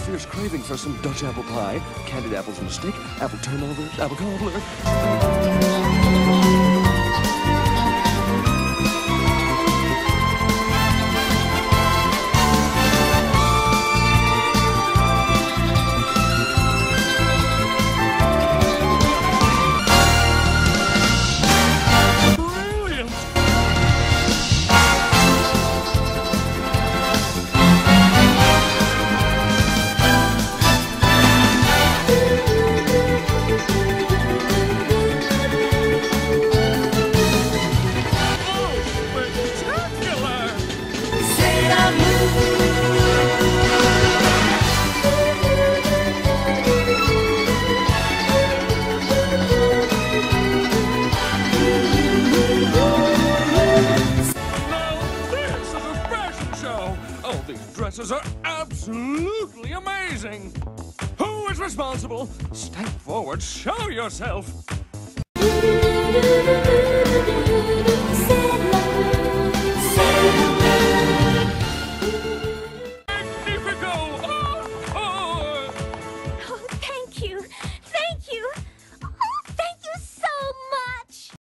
fierce craving for some Dutch apple pie, candied apples in a stick, apple turnovers, apple cobbler. these dresses are absolutely amazing. Who is responsible? Step forward, show yourself.